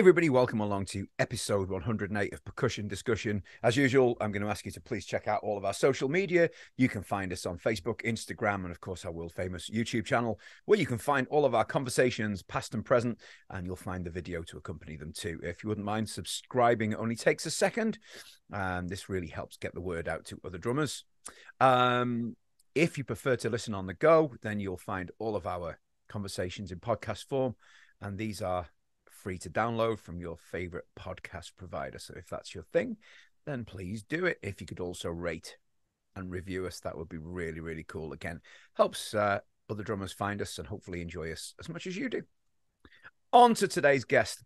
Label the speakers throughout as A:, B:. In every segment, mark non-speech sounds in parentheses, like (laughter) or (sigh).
A: everybody. Welcome along to episode 108 of Percussion Discussion. As usual, I'm going to ask you to please check out all of our social media. You can find us on Facebook, Instagram, and of course, our world famous YouTube channel, where you can find all of our conversations, past and present, and you'll find the video to accompany them too. If you wouldn't mind subscribing, it only takes a second. And this really helps get the word out to other drummers. Um, if you prefer to listen on the go, then you'll find all of our conversations in podcast form. And these are free to download from your favorite podcast provider. So if that's your thing, then please do it. If you could also rate and review us, that would be really, really cool. Again, helps uh, other drummers find us and hopefully enjoy us as much as you do. On to today's guest.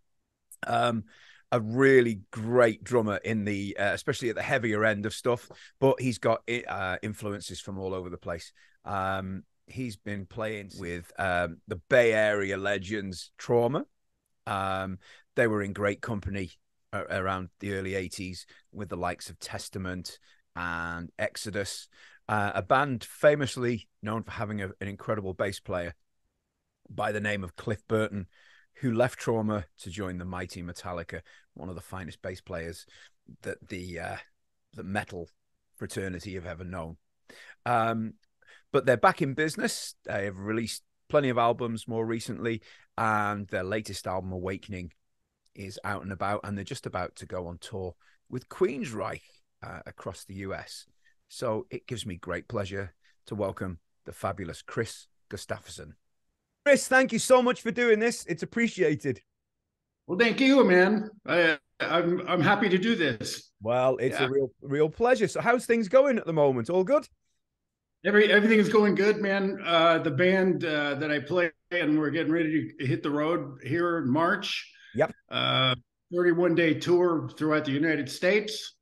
A: Um, a really great drummer in the, uh, especially at the heavier end of stuff, but he's got uh, influences from all over the place. Um, he's been playing with um, the Bay Area legends Trauma, um, they were in great company uh, around the early 80s with the likes of Testament and Exodus, uh, a band famously known for having a, an incredible bass player by the name of Cliff Burton, who left Trauma to join the mighty Metallica, one of the finest bass players that the uh, the metal fraternity have ever known. Um, but they're back in business. They have released plenty of albums more recently, and their latest album, Awakening, is out and about, and they're just about to go on tour with Queensryche uh, across the US. So it gives me great pleasure to welcome the fabulous Kris Gustofson. Kris, thank you so much for doing this. It's appreciated.
B: Well, thank you, man. I, I'm I'm happy to do this.
A: Well, it's yeah. a real real pleasure. So, how's things going at the moment? All good?
B: Every everything is going good, man. Uh, the band uh, that I play and we're getting ready to hit the road here in March.
A: Yep.
B: Uh, 31 day tour throughout the United States,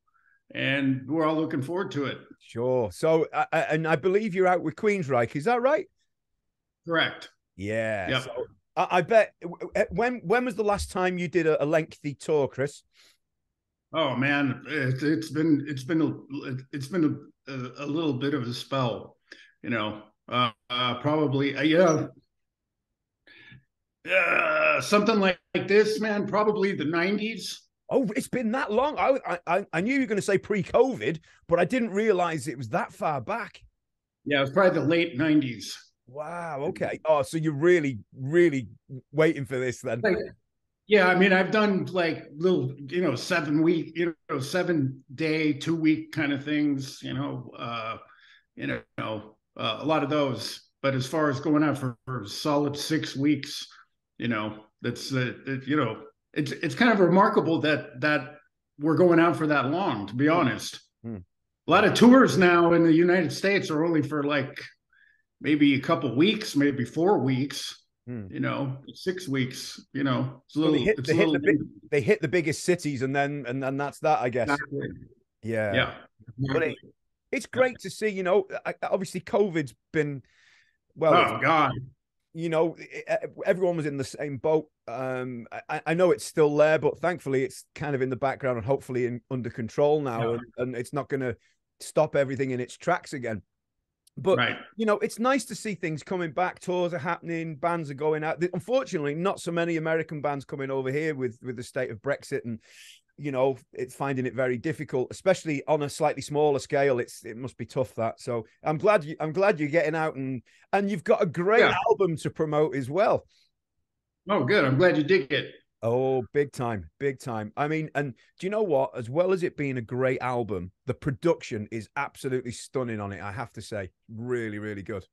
B: and we're all looking forward to it.
A: Sure. So, uh, and I believe you're out with Queensryche. Is that right?
B: Correct.
A: Yeah. Yep. So I, I, bet when when was the last time you did a, a lengthy tour, Kris?
B: Oh man, it, has been it's been a, it's been a, a, little bit of a spell, you know. Uh, uh, probably, uh, yeah, uh, something like, like this, man. Probably the '90s.
A: Oh, it's been that long. I I, I knew you were going to say pre-COVID, but I didn't realize it was that far back.
B: Yeah, it was probably the late '90s.
A: Wow. Okay. Oh, so you're really, really waiting for this then?
B: Like, yeah, I mean, I've done like little, you know, seven week, you know, seven day, two week kind of things, you know, uh, you know, uh, a lot of those. But as far as going out for, for solid six weeks, you know, that's uh, it, you know, it's it's kind of remarkable that that we're going out for that long. To be honest, hmm. a lot of tours now in the United States are only for like maybe a couple weeks, maybe four weeks Hmm. You know, six weeks. You know, it's a little.
A: Well, they, hit, they,
B: hit
A: the big, they hit the biggest cities, and then and then that's that, I guess.
B: Exactly.
A: Yeah,
B: yeah.
A: But it, it's great to see. You know, obviously, COVID's been well.
B: Oh God.
A: You know, everyone was in the same boat. Um, I, I, know it's still there, but thankfully, it's kind of in the background and hopefully in, under control now, yeah. and, and it's not going to stop everything in its tracks again. But right. you know, it's nice to see things coming back. Tours are happening, bands are going out. Unfortunately, not so many American bands coming over here with with the state of Brexit and you know, it's finding it very difficult, especially on a slightly smaller scale. It's it must be tough that. So I'm glad you I'm glad you're getting out and and you've got a great yeah. album to promote as well.
B: Oh, good. I'm glad you dig it.
A: Oh, big time, big time. I mean, and do you know what? As well as it being a great album, the production is absolutely stunning on it. I have to say, really, really good.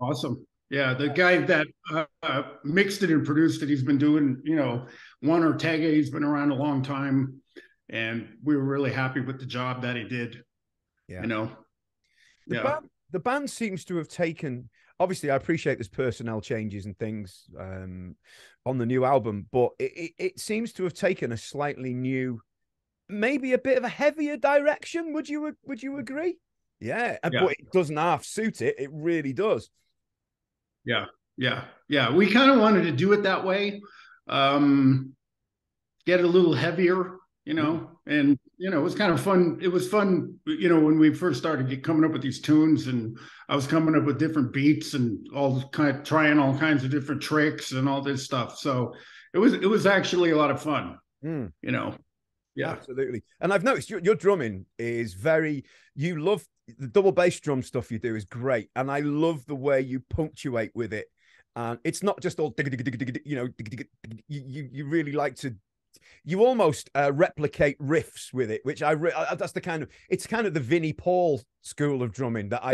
B: Awesome. Yeah, the guy that uh, uh, mixed it and produced it, he's been doing, you know, Juan Urteaga. He's been around a long time, and we were really happy with the job that he did. Yeah, you know,
A: the yeah. Band, the band seems to have taken obviously I appreciate there's personnel changes and things um, on the new album, but it, it, it, seems to have taken a slightly new, maybe a bit of a heavier direction. Would you would you agree? Yeah, yeah. but it doesn't half suit it. It really does.
B: Yeah, yeah, yeah. We kind of wanted to do it that way, um, get a little heavier, you know, and you know, it was kind of fun. It was fun, you know, when we first started coming up with these tunes, and I was coming up with different beats and all kind of trying all kinds of different tricks and all this stuff. So it was it was actually a lot of fun.
A: Mm.
B: You know, yeah,
A: absolutely. And I've noticed your, your drumming is very. You love the double bass drum stuff you do is great, and I love the way you punctuate with it. And it's not just all you know. You you really like to you almost uh, replicate riffs with it, which I, re- I, that's the kind of it's kind of the Vinnie Paul school of drumming that I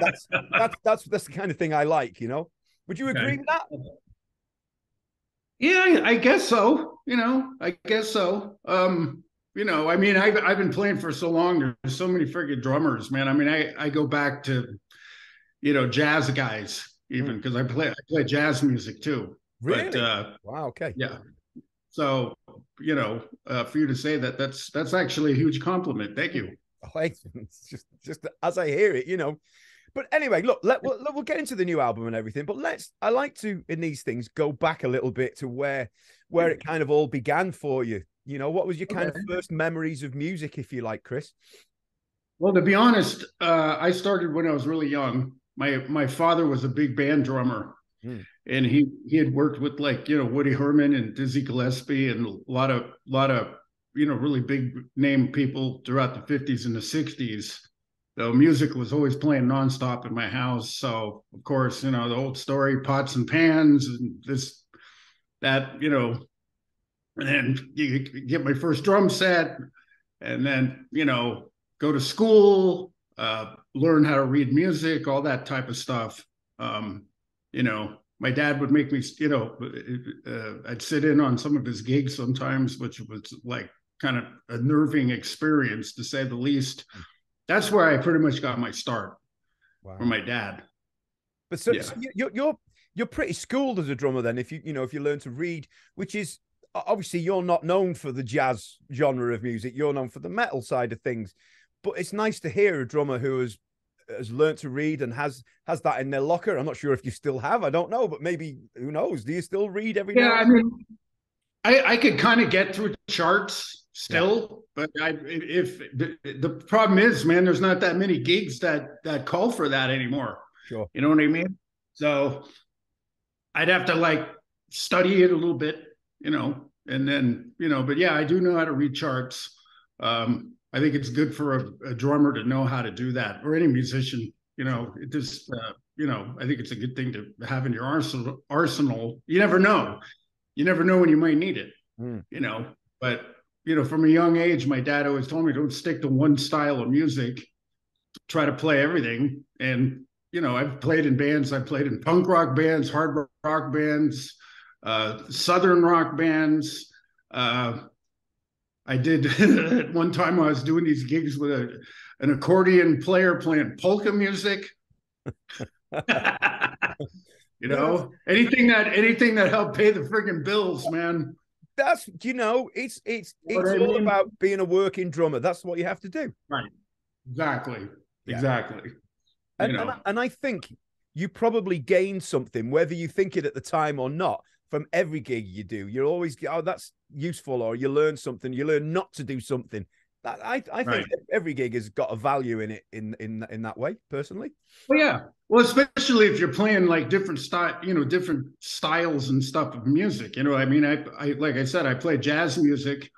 A: that's, (laughs) that's that's that's the kind of thing I like. You know, would you agree okay. with that?
B: Yeah, I guess so. You know, I guess so. Um, you know, I mean, I've I've been playing for so long. There's so many freaking drummers, man. I mean, I I go back to, you know, jazz guys even because mm. I play I play jazz music too.
A: Really?
B: But, uh,
A: wow. Okay.
B: Yeah. So you know, uh, for you to say that, that's that's actually a huge compliment. Thank you. (laughs)
A: Oh, it's just just as I hear it, you know. But anyway, look, let, we'll, we'll get into the new album and everything. But let's, I like to in these things go back a little bit to where where it kind of all began for you. You know, what was your kind okay. of first memories of music, if you like, Kris?
B: Well, to be honest, uh, I started when I was really young. My my father was a big band drummer, mm. And he he had worked with like you know Woody Herman and Dizzy Gillespie and a lot of lot of you know really big name people throughout the 50s and the 60s the music was always playing nonstop in my house. So of course, you know, the old story, pots and pans and this, that, you know, and then you get my first drum set and then, you know, go to school, uh, learn how to read music, all that type of stuff. Um, you know, my dad would make me, you know, uh, I'd sit in on some of his gigs sometimes, which was like kind of a nerving experience to say the least that's where I pretty much got my start wow. from my dad.
A: But so, yeah. so you're you're you're pretty schooled as a drummer then if you you know if you learn to read, which is obviously you're not known for the jazz genre of music, you're known for the metal side of things. But it's nice to hear a drummer who has has learned to read and has has that in their locker. I'm not sure if you still have. I don't know, but maybe who knows? Do you still read every?
B: Yeah, I mean, I I could kind of get through charts still, yeah. but I, if the, the problem is, man, there's not that many gigs that that call for that anymore.
A: Sure.
B: You know what I mean? So I'd have to like study it a little bit, you know, and then, you know, but yeah, I do know how to read charts. Um, I think it's good for a, a drummer to know how to do that or any musician, you know, it just, uh, you know, I think it's a good thing to have in your arsenal arsenal. You never know. You never know when you might need it, mm. you know, but you know, from a young age, my dad always told me don't stick to one style of music, try to play everything. And, you know, I've played in bands, I've played in punk rock bands, hard rock bands, uh, Southern rock bands. Uh, I did at (laughs) one time I was doing these gigs with a, an accordion player playing polka music. (laughs) you know, anything that anything that helped pay the friggin' bills, man
A: that's you know, it's it's it's all mean? about being a working drummer. That's what you have to do.
B: Right. Exactly. Yeah. Exactly.
A: And, you know. and, and I think you probably gain something, whether you think it at the time or not, from every gig you do. You're always oh, that's useful, or you learn something, you learn not to do something. I, I think right. every gig has got a value in it in in in that way, personally.
B: Well, yeah. Well, especially if you're playing like different style, you know, different styles and stuff of music. You know, I mean, I, I like I said, I play jazz music,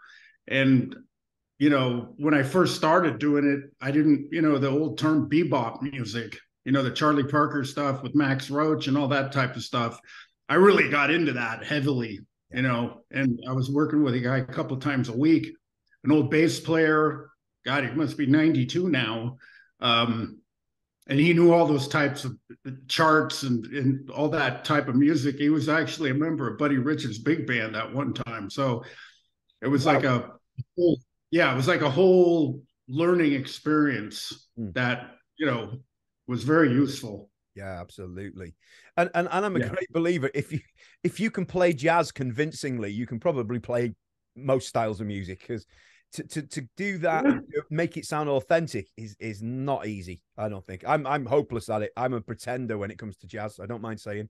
B: and you know, when I first started doing it, I didn't, you know, the old term bebop music. You know, the Charlie Parker stuff with Max Roach and all that type of stuff. I really got into that heavily, you know, and I was working with a guy a couple times a week an old bass player. God, he must be 92 now. Um, and he knew all those types of charts and, and all that type of music. He was actually a member of Buddy Rich's big band at one time. So it was wow. like a whole, yeah, it was like a whole learning experience mm. that, you know, was very useful.
A: Yeah, absolutely. And and, and I'm a yeah. great believer. If you if you can play jazz convincingly, you can probably play most styles of music because to, to to do that make it sound authentic is is not easy i don't think. I'm i'm hopeless at it. I'm a pretender when it comes to jazz i don't mind saying.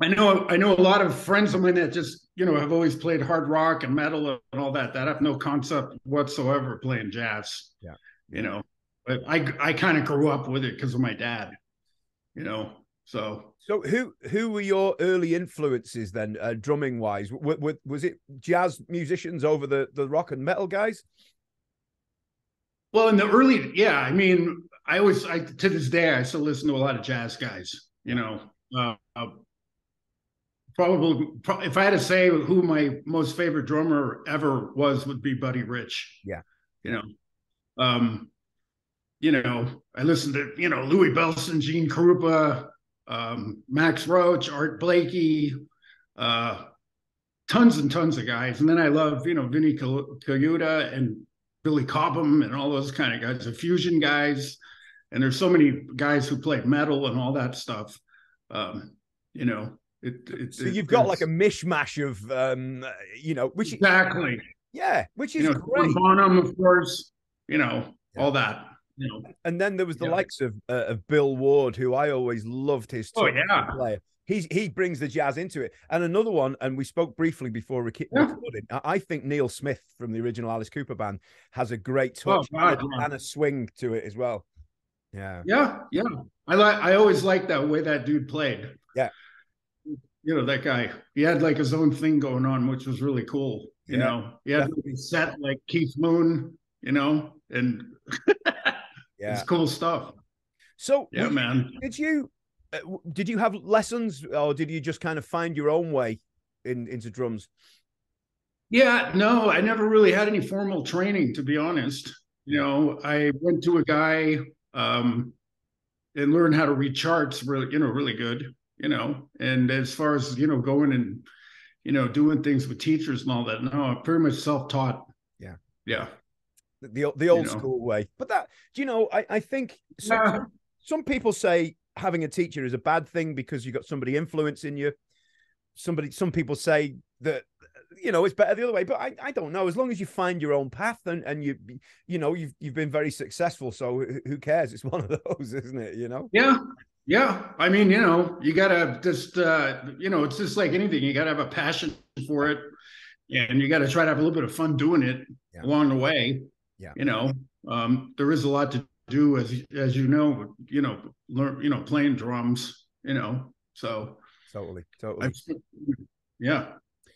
B: I know i know a lot of friends of mine that just you know have always played hard rock and metal and all that that have no concept whatsoever playing jazz.
A: Yeah.
B: You know but i i kind of grew up with it because of my dad you know So,
A: so who who were your early influences then, uh, drumming wise? W- w- was it jazz musicians over the the rock and metal guys?
B: Well, in the early, yeah, I mean, I always, I to this day, I still listen to a lot of jazz guys. You know, uh, probably if I had to say who my most favorite drummer ever was, would be Buddy Rich.
A: Yeah,
B: you know, um, you know, I listened to you know Louis Bellson, Gene Krupa, um, Max Roach, Art Blakey, uh, tons and tons of guys, and then I love you know Vinnie Colaiuta and Billy Cobham and all those kind of guys, the fusion guys. And there's so many guys who play metal and all that stuff. Um, you know, it, it,
A: so you've got like a mishmash of, um, you know, which
B: exactly,
A: yeah, which is
B: you know,
A: great.
B: Bonham, of course, you know, yeah. all that. You know.
A: And then there was the yeah. likes of uh, of Bill Ward, who I always loved his
B: oh yeah
A: player. He he brings the jazz into it. And another one, and we spoke briefly before recording. Yeah. I think Neil Smith from the original Alice Cooper band has a great
B: oh,
A: touch oh, and, and a swing to it as well. Yeah.
B: Yeah. Yeah. I like I always liked that way that dude played.
A: Yeah.
B: You know, that guy. He had like his own thing going on, which was really cool. You yeah. know, he had like set like Keith Moon, you know, and (laughs) yeah, it's cool stuff.
A: So
B: yeah, man.
A: Did you uh, did you have lessons or did you just kind of find your own way in into drums?
B: Yeah, no, I never really had any formal training to be honest. You know, I went to a guy um, and learn how to read charts really, you know, really good, you know. And as far as, you know, going and, you know, doing things with teachers and all that, no, I'm pretty much self-taught.
A: Yeah.
B: Yeah.
A: The, the old you know. school way. But that, do you know, I, I think some, yeah. some people say having a teacher is a bad thing because you got somebody influencing you. Somebody, some people say that you know, it's better the other way. But I, I don't know. As long as you find your own path and, and you, you know, you've you've been very successful. So who cares? It's (laughs) one of those, isn't it? You know.
B: Yeah. Yeah. I mean, you know, you gotta just, uh, you know, it's just like anything. You gotta have a passion for it, and you gotta try to have a little bit of fun doing it yeah. along the way.
A: Yeah.
B: You know, um, there is a lot to do as as you know. You know, learn. You know, playing drums. You know, so
A: totally, totally. I,
B: yeah.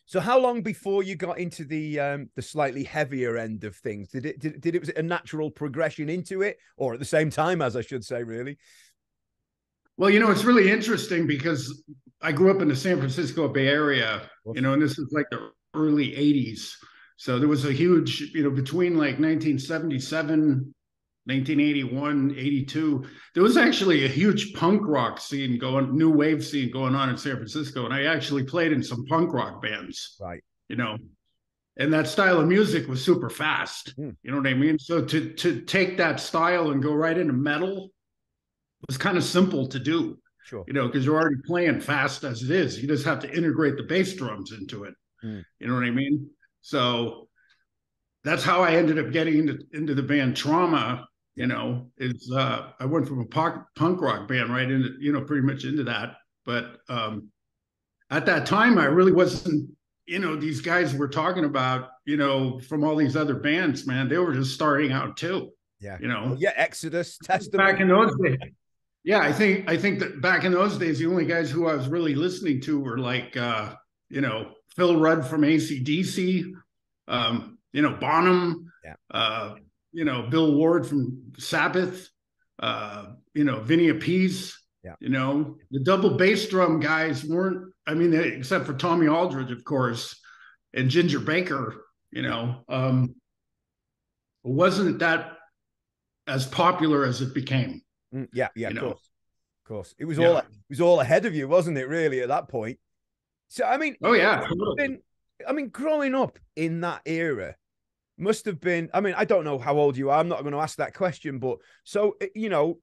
A: So how long before you got into the um, the slightly heavier end of things? Did it did, did it was it a natural progression into it, or at the same time as I should say, really?
B: Well, you know, it's really interesting because I grew up in the San Francisco Bay Area, you know, and this is like the early 80s. So there was a huge, you know, between like 1977 1981, 82, there was actually a huge punk rock scene going, new wave scene going on in San Francisco. And I actually played in some punk rock bands.
A: Right.
B: You know, and that style of music was super fast. Mm. You know what I mean? So to to take that style and go right into metal was kind of simple to do.
A: Sure.
B: You know, because you're already playing fast as it is. You just have to integrate the bass drums into it. Mm. You know what I mean? So that's how I ended up getting into, into the band Trauma you know is uh i went from a punk, punk rock band right into you know pretty much into that. But um at that time i really wasn't you know these guys we're talking about you know from all these other bands man they were just starting out too
A: yeah.
B: you know?
A: Yeah exodus testament
B: back in those days. Yeah i think i think that back in those days the only guys who i was really listening to were like uh you know phil rudd from acdc um you know bonham
A: yeah.
B: uh you know, Bill Ward from Sabbath, uh, you know, Vinny Appice.
A: Yeah.
B: You know, the double bass drum guys weren't, I mean, they, except for Tommy Aldridge, of course, and Ginger Baker, you know, um, wasn't that as popular as it became.
A: Mm, yeah, yeah, of know? course. Of course. It was yeah. all it was all ahead of you, wasn't it, really, at that point? So I mean,
B: oh yeah.
A: Been, I mean, growing up in that era, must have been. I mean, I don't know how old you are. I'm not going to ask that question, but so eh, you know,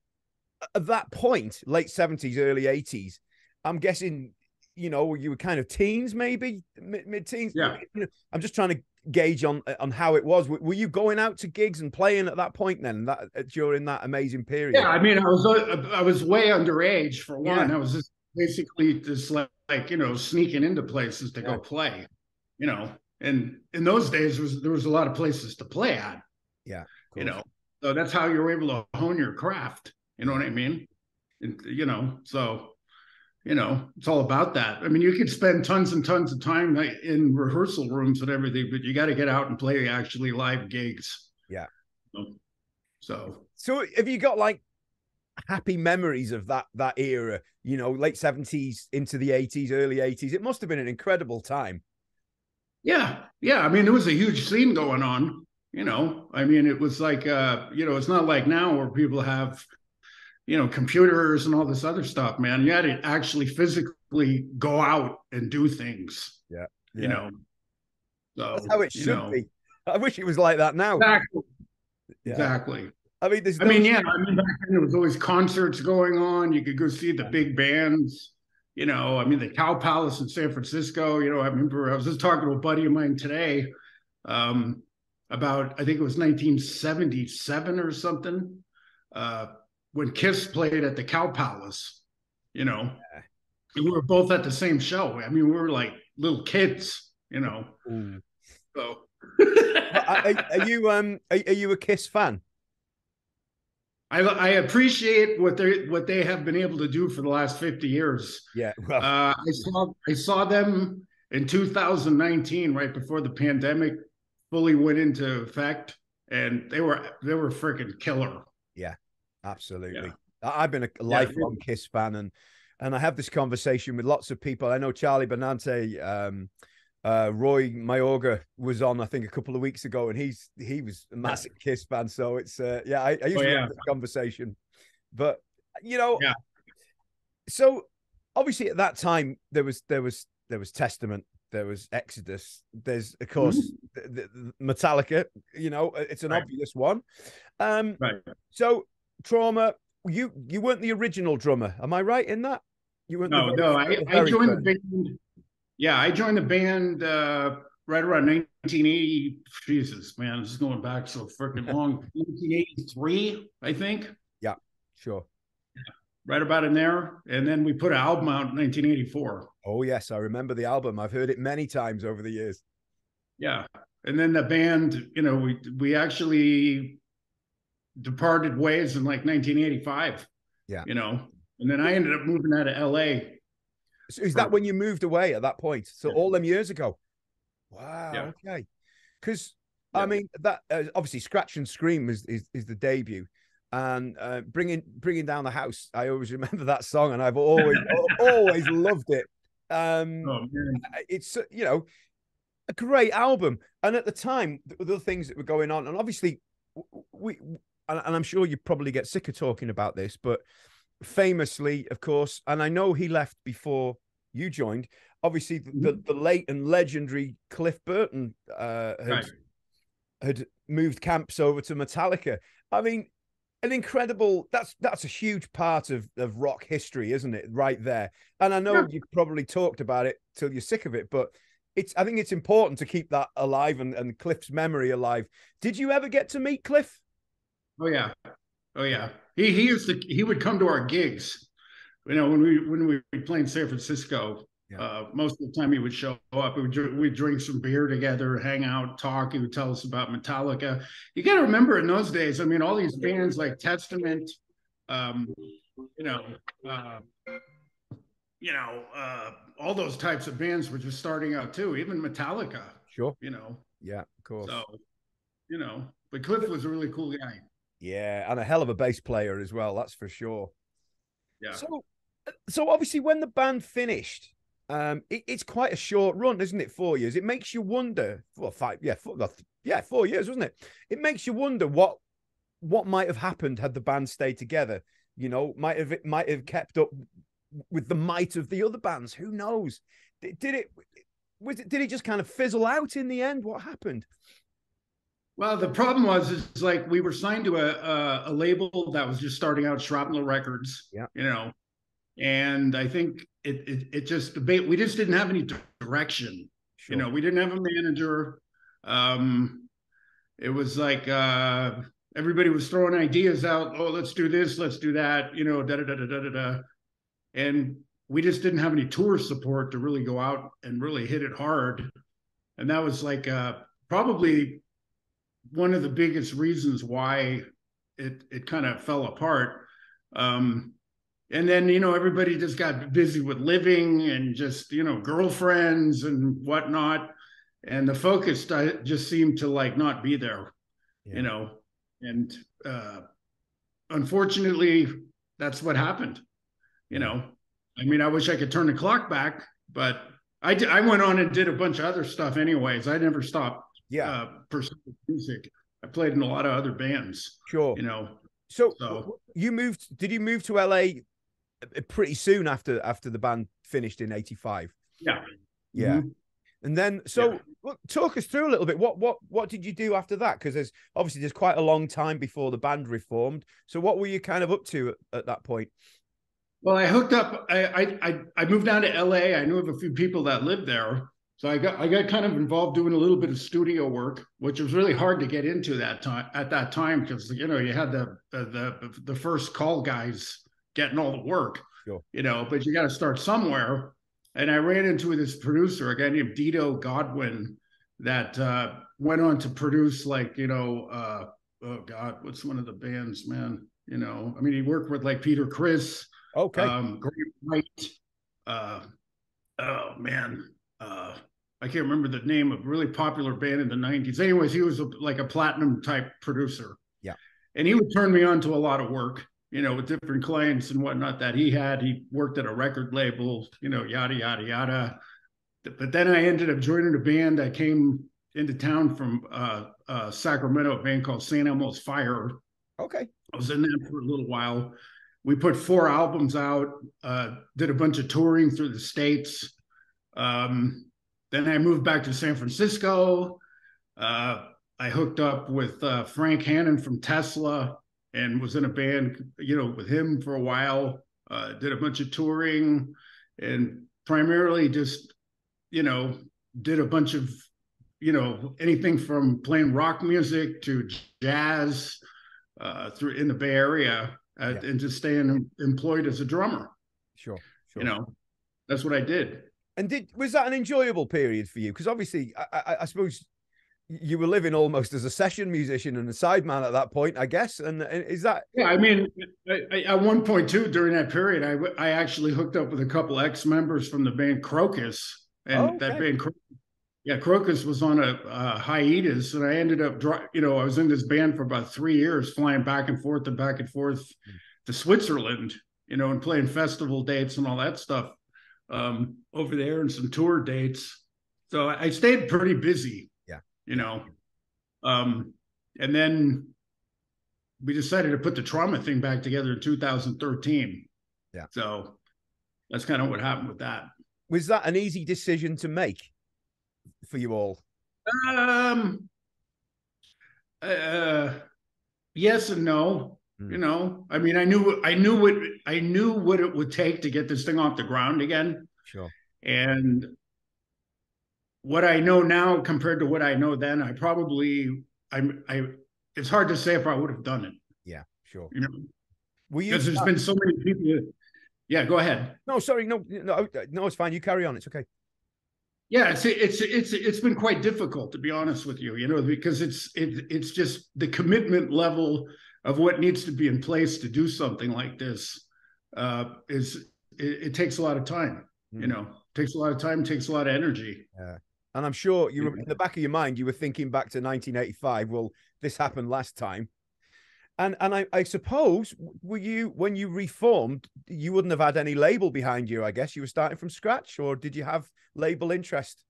A: at that point, late seventies, early eighties, I'm guessing, you know, you were kind of teens, maybe mid teens.
B: Yeah. (clears throat)
A: I'm just trying to gauge on eh, on how it was. Were you going out to gigs and playing at that point then? That eh, during that amazing period.
B: Yeah, I mean, I was uh, I was way underage for one. Yeah. I was just basically just like, like you know sneaking into places to yeah. go play. You know, and in those days was there was a lot of places to play at
A: yeah
B: you know so that's how you were able to hone your craft you know what i mean and, you know so you know, it's all about that. I mean, you could spend tons and tons of time in rehearsal rooms and everything, but you got to get out and play actually live gigs.
A: Yeah.
B: So,
A: so have you got like happy memories of that that era? You know, late seventies into the eighties, early eighties. It must have been an incredible time.
B: Yeah, yeah. I mean, there was a huge scene going on. You know, I mean, it was like, uh, you know, it's not like now where people have you know, computers and all this other stuff, man. You had to actually physically go out and do things.
A: Yeah.
B: yeah. You know.
A: So That's how it should know. be. I wish it was like that now.
B: Exactly. Yeah. Exactly.
A: I mean, there's
B: I mean, yeah. I mean, back then there was always concerts going on. You could go see the big bands. You know, I mean, the Cow Palace in San Francisco. You know, I remember I was just talking to a buddy of mine today um, about I think it was 1977 or something. Uh, when Kiss played at the Cow Palace, you know, yeah. we were both at the same show. I mean, we were like little kids, you know. Ooh. So,
A: are, are, you um are, are, you a Kiss fan?
B: I I appreciate what they what they have been able to do for the last fifty years.
A: Yeah,
B: well. uh, I saw I saw them in 2019, right before the pandemic fully went into effect, and they were they were freaking killer.
A: Yeah, Absolutely. Yeah. I've been a lifelong yeah. Kiss fan, and and I have this conversation with lots of people. I know Charlie Benante, um, uh, Roy Mayorga was on, I think, a couple of weeks ago, and he's he was a massive yeah. Kiss fan. So it's uh, yeah, I, I used oh, to have this conversation, but you know,
B: yeah.
A: So obviously, at that time, there was there was there was Testament, there was Exodus. There's of course mm-hmm. the, the Metallica. You know, it's an right. obvious one. Um,
B: right.
A: So Trauma, you you weren't the original drummer. Am I right in that? You weren't.
B: No, no. I, I joined the band. Yeah, I joined the band uh, right around 1980. Jesus, man, this is going back so freaking long. (laughs) 1983, I think.
A: Yeah, sure.
B: Yeah, right about in there, and then we put an album out in 1984.
A: Oh yes, I remember the album. I've heard it many times over the years.
B: Yeah, and then the band, you know, we we actually departed ways in like 1985.
A: Yeah.
B: You know, and then I ended up moving out of LA.
A: So is that when you moved away at that point? So all them years ago? Wow. Yeah. Okay. Because yeah. I mean that uh, obviously Scratch and Scream is is, is the debut, and uh, bringing bringing down the house. I always (laughs) remember that song, and I've always (laughs) always loved it. Um, oh, it's you know a great album, and at the time the, the things that were going on, and obviously we and, and I'm sure you probably get sick of talking about this, but famously, of course, and I know he left before you joined. Obviously, the, mm-hmm. the, late and legendary Cliff Burton uh, had, right. had moved camps over to Metallica. I mean, an incredible that's that's a huge part of, of rock history, isn't it? Right there. And I know yeah. you've probably talked about it till you're sick of it, but it's I think it's important to keep that alive and, and Cliff's memory alive. Did you ever get to meet Cliff?
B: Oh yeah, oh yeah. He he used to he would come to our gigs. You know when we when we would play in San Francisco. Yeah. Uh, most of the time he would show up. We would we'd drink some beer together, hang out, talk. He would tell us about Metallica. You got to remember in those days. I mean, all these bands like Testament, um, you know, uh, you know, uh, all those types of bands were just starting out too. Even Metallica.
A: Sure.
B: You know.
A: Yeah, of course.
B: So, you know, but Cliff was a really cool guy.
A: Yeah, and a hell of a bass player as well. That's for sure.
B: Yeah.
A: So, so obviously, when the band finished, um, it, it's quite a short run, isn't it? Four years. It makes you wonder. Well, five, yeah, four, yeah, four years, wasn't it? It makes you wonder what what might have happened had the band stayed together. You know, might have it might have kept up with the might of the other bands. Who knows? Did, did it? Was it? Did it just kind of fizzle out in the end? What happened?
B: Well, the problem was is like we were signed to a, a, a label that was just starting out, Shrapnel Records.
A: Yeah,
B: you know, and I think it it, it just we just didn't have any direction. Sure. You know, we didn't have a manager. Um, it was like uh, everybody was throwing ideas out. Oh, let's do this, let's do that. You know, da da da da da da. And we just didn't have any tour support to really go out and really hit it hard. And that was like uh, probably one of the biggest reasons why it it kind of fell apart. Um, and then you know everybody just got busy with living and just you know girlfriends and whatnot and the focus just seemed to like not be there yeah. you know and uh unfortunately that's what happened you know i mean i wish i could turn the clock back but i did i went on and did a bunch of other stuff anyways i never stopped
A: yeah. uh,
B: music. I played in a lot of other bands
A: sure.
B: you know?
A: So, so you moved did you move to la uh, pretty soon after after the band finished in 85
B: yeah.
A: Yeah. Mm-hmm. and then so yeah. look, talk us through a little bit. What what what did you do after that? Because there's obviously there's quite a long time before the band reformed. So what were you kind of up to at, at that point?
B: Well i hooked up I, I i moved down to la i knew of a few people that lived there so I got I got kind of involved doing a little bit of studio work, which was really hard to get into that time at that time because you know you had the the the, the first call guys getting all the work,
A: sure.
B: you know, but you got to start somewhere. And I ran into this producer, a guy named Dito Godwin, that uh, went on to produce like, you know, uh, oh God, what's one of the bands, man? You know, I mean, he worked with like Peter Criss,
A: okay,
B: um, Great White, uh, oh man, uh, I can't remember the name of a really popular band in the 90s. Anyways, he was a, like a platinum type producer.
A: Yeah.
B: And he would turn me on to a lot of work you know, with different clients and whatnot that he had. He worked at a record label, you know, yada, yada, yada. But then I ended up joining a band. I came into town from uh, uh, Sacramento, a band called St. Elmo's Fire.
A: Okay.
B: I was in there for a little while. We put four albums out, uh, did a bunch of touring through the States. Um, then I moved back to San Francisco. Uh, I hooked up with uh, Frank Hannon from Tesla and was in a band, you know, with him for a while. Uh, did a bunch of touring, and primarily just, you know, did a bunch of, you know, anything from playing rock music to jazz uh, through in the Bay Area, uh, yeah. and just staying employed as a drummer.
A: Sure,
B: sure. You know, that's what I did.
A: And did was that an enjoyable period for you? Because obviously, I, I, I, suppose you were living almost as a session musician and a sideman at that point, I guess. And is that?
B: Yeah, I mean, I, I, at one point too during that period, I I actually hooked up with a couple ex members from the band Krokus, and oh, okay. that band, yeah, Krokus was on a, a, hiatus, and I ended up, you know, I was in this band for about three years, flying back and forth and back and forth to Switzerland, you know, and playing festival dates and all that stuff um, over there, and some tour dates. So I stayed pretty busy Yeah. you know. Um, and then we decided to put the trauma thing back together in 2013.
A: Yeah.
B: So that's kind of what happened with that.
A: Was that an easy decision to make for you all?
B: Um uh yes and no. Mm. You know, I mean, I knew I knew what I knew what it would take to get this thing off the ground again.
A: Sure.
B: And what I know now compared to what I know then, I probably I'm I it's hard to say if I would have done it.
A: Yeah, sure.
B: You know, because there's been so many people. Yeah, go ahead.
A: No, sorry, no, no, no, it's fine. You carry on. It's okay.
B: Yeah, it's it's it's it's been quite difficult to be honest with you. You know, because it's it, it's just the commitment level of what needs to be in place to do something like this uh, is it, it takes a lot of time. Mm. You know, takes a lot of time, takes a lot of energy.
A: Yeah. And I'm sure you were in the back of your mind, you were thinking back to 1985. Well, this happened last time. And and I, I suppose were you when you reformed, you wouldn't have had any label behind you. I guess you were starting from scratch, or did you have label interest?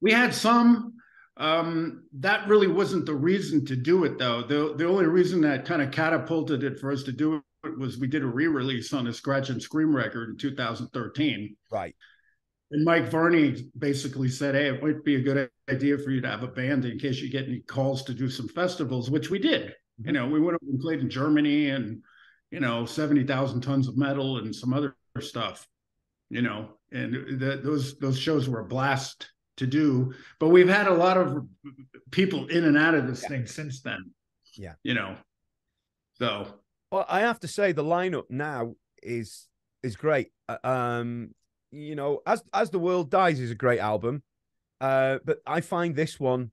B: We had some. Um, that really wasn't the reason to do it, though. The the only reason that kind of catapulted it for us to do it was we did a re-release on a Scratch and Scream record in 2013.
A: Right.
B: And Mike Varney basically said, Hey, it might be a good idea for you to have a band in case you get any calls to do some festivals, which we did. Mm-hmm. You know, we went and played in Germany and, you know, 70,000 tons of metal and some other stuff, you know, and the, those, those shows were a blast to do. But we've had a lot of people in and out of this yeah. thing since then.
A: Yeah.
B: You know, so.
A: Well, I have to say the lineup now is is great. Uh, um, you know, as as the world dies is a great album, uh, but I find this one,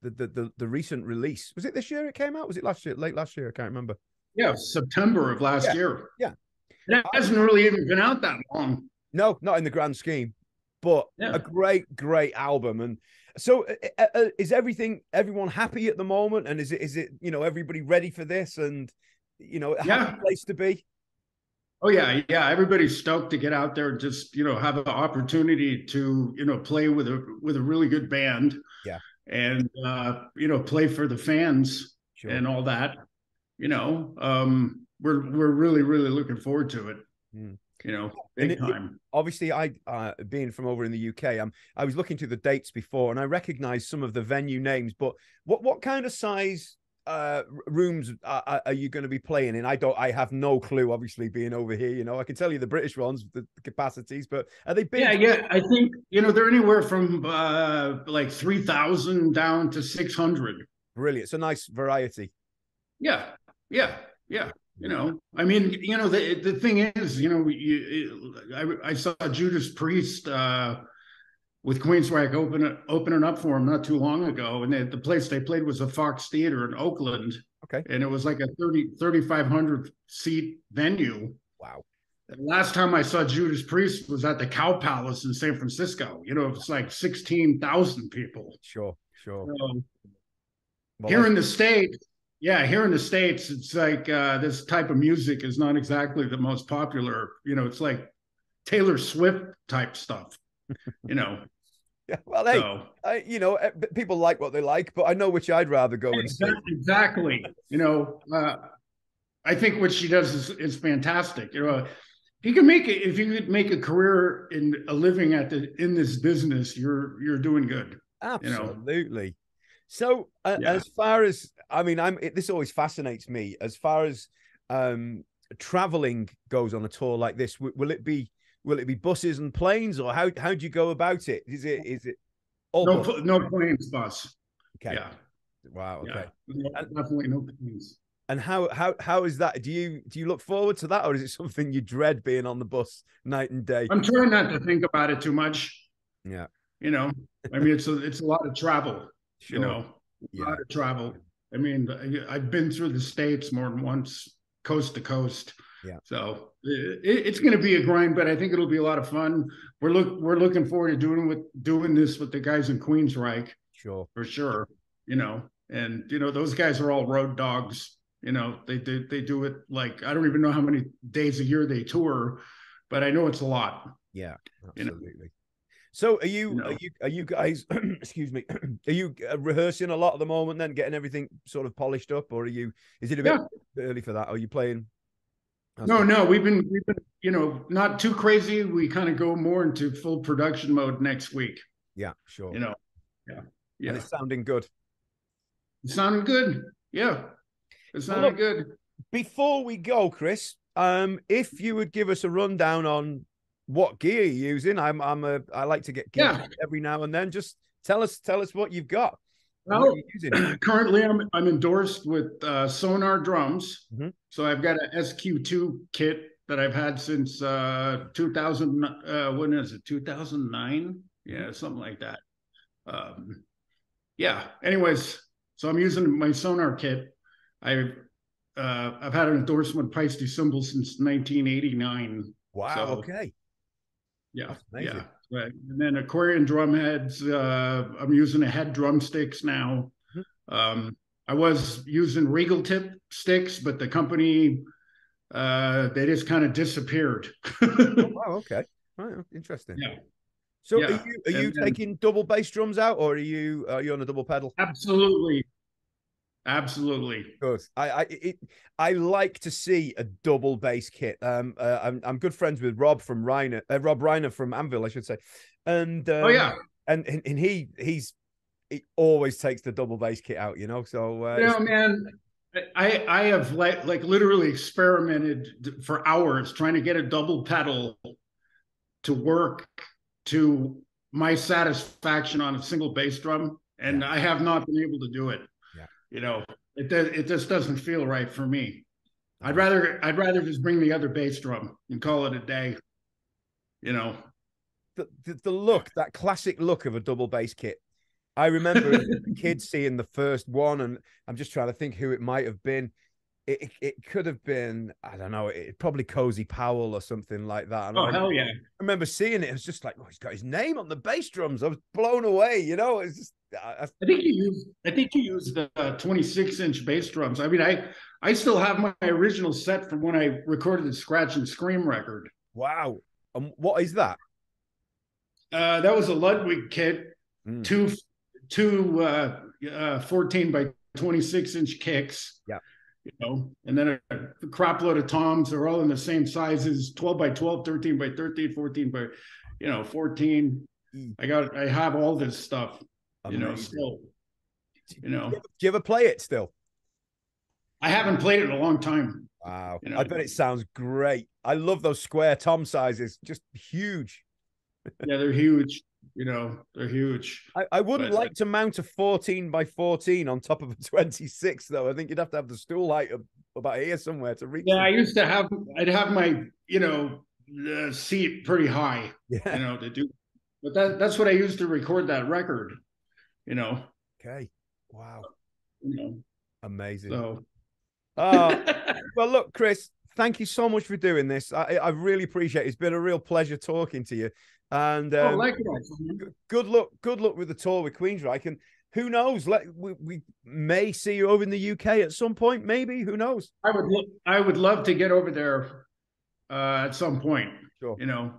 A: the, the the the recent release, was it this year it came out? Was it last year? Late last year? I can't remember.
B: Yeah, September of last
A: yeah.
B: year.
A: Yeah,
B: It hasn't really even been out that long.
A: No, not in the grand scheme, but
B: Yeah.
A: a great, great album. And so, uh, uh, is everything, everyone happy at the moment? And is it, is it, you know, everybody ready for this? And you know, a
B: Yeah.
A: place to be.
B: Oh yeah, yeah. Everybody's stoked to get out there and just you know have an opportunity to you know play with a with a really good band.
A: Yeah.
B: And uh, you know play for the fans
A: Sure.
B: and all that. You know, um, we're we're really really looking forward to it.
A: Mm.
B: You know,
A: And
B: big
A: it- it-
B: time.
A: obviously i uh being from over in the uk i'm i was looking through the dates before and i recognized some of the venue names but what what kind of size uh rooms are, are- are you going to be playing in i don't i have no clue obviously being over here you know i can tell you the british ones the, the capacities but are they big
B: Yeah, yeah. I think you know they're anywhere from uh, like three thousand down to six hundred.
A: brilliant it's a nice variety
B: Yeah, yeah, yeah. You know, I mean, you know, the the thing is, you know, you, I I saw Judas Priest uh, with Queensryche open opening up for him not too long ago, and they, the place they played was a Fox Theater in Oakland.
A: Okay.
B: and it was like a 30 3500 seat venue.
A: wow
B: The last time I saw Judas Priest was at the Cow Palace in San Francisco. You know, it's like sixteen thousand people.
A: sure sure
B: Um,
A: Well,
B: here in the states yeah here in the states it's like uh this type of music is not exactly the most popular. You know it's like taylor swift type stuff you know? (laughs)
A: Yeah, well hey
B: so
A: I, you know eh, people like what they like but i know which i'd rather go and see.
B: Exactly, exactly. You know uh i think what she does is is fantastic. You know if you can make it if you could make a career in a living at the in this business you're you're doing good know.
A: Absolutely. So, uh,
B: Yeah.
A: as far as I mean, I'm it, this always fascinates me. As far as um, traveling goes on a tour like this, w- will it be will it be buses and planes, or how how do you go about it? Is it is it all
B: no
A: bus?
B: no planes bus
A: Okay.
B: yeah
A: Wow. Okay.
B: yeah No, definitely no planes
A: And how how how is that? Do you do you look forward to that, or is it something you dread being on the bus night and day?
B: i'm trying not to think about it too much
A: Yeah.
B: you know i mean it's a it's a lot of travel
A: Sure.
B: you know a
A: Yeah.
B: lot of travel i mean i've been through the states more than once coast to coast
A: Yeah.
B: so it, it's going to be a grind but i think it'll be a lot of fun we're look we're looking forward to doing with doing this with the guys in queensryche
A: Sure.
B: for sure you know and you know those guys are all road dogs you know they do they do it like i don't even know how many days a year they tour but i know it's a lot
A: Yeah,
B: You know.
A: So are you
B: You
A: are you are you guys (clears throat) excuse me (clears throat) are you uh, rehearsing a lot at the moment then getting everything sort of polished up or are you is it a bit early for that? Are you playing?
B: No, no, we've been we've been you know not too crazy. We kind of go more into full production mode next week.
A: Yeah, sure.
B: You know, yeah,
A: And
B: yeah,
A: it's sounding good.
B: it's sounding good. Yeah, it's
A: Well,
B: sounding
A: look-
B: good.
A: Before we go, Kris, um, if you would give us a rundown on what gear you're using, I'm I'm a I like to get gear
B: Yeah.
A: every now and then. Just tell us tell us what you've got.
B: Well,
A: what you're using. (clears throat)
B: currently I'm I'm endorsed with uh, Sonor Drums,
A: Mhm.
B: so I've got a SQ2 kit that I've had since uh 2000. Uh, when is it? 2009? Yeah, something like that. Um, yeah. Anyways, so I'm using my Sonor kit. I've uh, I've had an endorsement with Paiste Cymbal since 1989.
A: Wow.
B: so-
A: okay.
B: Yeah, yeah. Right. And then Aquarian drum heads. Uh, I'm using Ahead drumsticks now.
A: Mhm.
B: Um, I was using Regal tip sticks, but the company uh, they just kind of disappeared.
A: Oh, (laughs) wow. Okay. Right. Interesting.
B: Yeah.
A: So
B: Yeah.
A: are you are you
B: And
A: taking double bass drums out, or are you are you on a double pedal?
B: Absolutely, absolutely.
A: Good. I I it, I like to see a double bass kit. Um, uh, I'm I'm good friends with Rob from Reiner, uh, Robb Reiner from Anvil, I should say, and um,
B: oh yeah,
A: and and and he he's he always takes the double bass kit out, you know. So uh,
B: you know, man. I I have like like literally experimented for hours trying to get a double pedal to work to my satisfaction on a single bass drum, and I have not been able to do it. You know, it does it just doesn't feel right for me. I'd mm. rather I'd rather just bring the other bass drum and call it a day. You know.
A: the, the the look, that classic look of a double bass kit. I remember as a (laughs) kid seeing the first one, and I'm just trying to think who it might have been. it, it could have been I don't know, it probably Cozy Powell or something like that. And
B: oh
A: I,
B: hell yeah!
A: I remember seeing it. It was just like, oh, he's got his name on the bass drums. I was blown away. You know, it's just. I,
B: I think you used. I think you used the uh, 26 inch bass drums. I mean, I I still have my original set from when I recorded the Scratch and Scream record.
A: Wow. And um, what is that?
B: Uh, that was a Ludwig kit, mm. two two uh, uh, 14 by 26 inch kicks.
A: Yeah
B: you know, and then a, a crop load of toms. They're all in the same sizes 12 by 12, 13 by 13, 14 by, you know, 14. Mm. I got, I have all this stuff, Amazing. you know, still, you know. Do
A: you ever play it still?
B: I haven't played it in a long time.
A: Wow. You know? I bet it sounds great. I love those square tom sizes, just huge. (laughs)
B: yeah, they're huge you know they're huge
A: i, I wouldn't but, uh, like to mount a 14 by 14 on top of a (laughs) 26 though i think you'd have to have the stool height about here somewhere to reach
B: yeah them. i used to have i'd have my you know the seat pretty high yeah you know to do but that that's what i used to record that record you know
A: okay wow
B: you know
A: amazing
B: so
A: uh, (laughs) well look Kris thank you so much for doing this. I, I really appreciate it. It's been a real pleasure talking to you. And oh, um, oh, good luck, good luck with the tour with Queensryche. And who knows? Let we, we may see you over in the UK at some point. Maybe who knows?
B: I would lo- I would love to get over there uh, at some point. Sure. You know,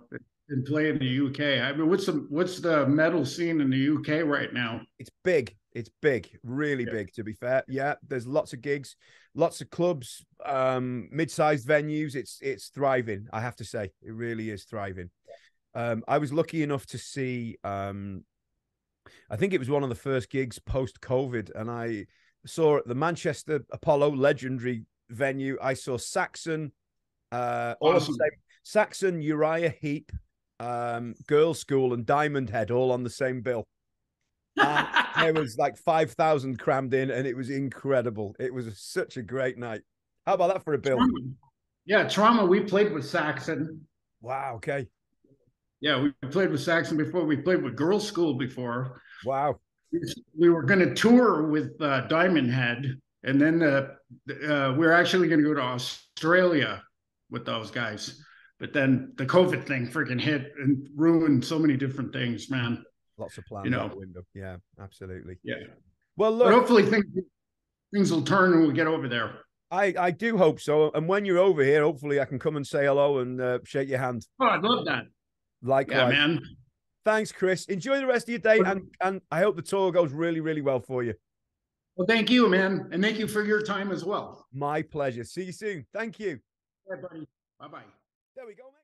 B: and play in the UK. I mean, what's the what's the metal scene in the UK right now?
A: It's big. It's big, really yeah. big. To be fair, yeah. There's lots of gigs, lots of clubs, um, mid-sized venues. It's it's thriving. I have to say, it really is thriving. Um, I was lucky enough to see. Um, I think it was one of the first gigs post COVID, and I saw at the Manchester Apollo, legendary venue. I saw Saxon, uh, awesome. Saxon, Uriah Heep, um, Girlschool, and Diamond Head all on the same bill. (laughs) there was like five thousand crammed in, and it was incredible. It was such a great night. How about that for a bill?
B: Trauma. Yeah, trauma. We played with Saxon.
A: Wow. Okay.
B: Yeah, we played with Saxon before. We played with Girlschool before.
A: Wow.
B: We were going to tour with uh, Diamond Head, and then uh, uh, we are actually going to go to Australia with those guys. But then the COVID thing freaking hit and ruined so many different things, man.
A: Lots of plans you know. window. Yeah, absolutely.
B: Yeah.
A: Well, look.
B: But hopefully things things will turn when we get over there.
A: I, I do hope so. And when you're over here, hopefully I can come and say hello and uh, shake your hand.
B: Oh, I'd love that.
A: Likewise.
B: Yeah, man.
A: Thanks, Kris. Enjoy the rest of your day, and and I hope the tour goes really, really well for you.
B: Well, thank you, man, and thank you for your time as well.
A: My pleasure. See you soon. Thank you.
B: Bye, buddy. Bye, bye.
A: There we go, mate.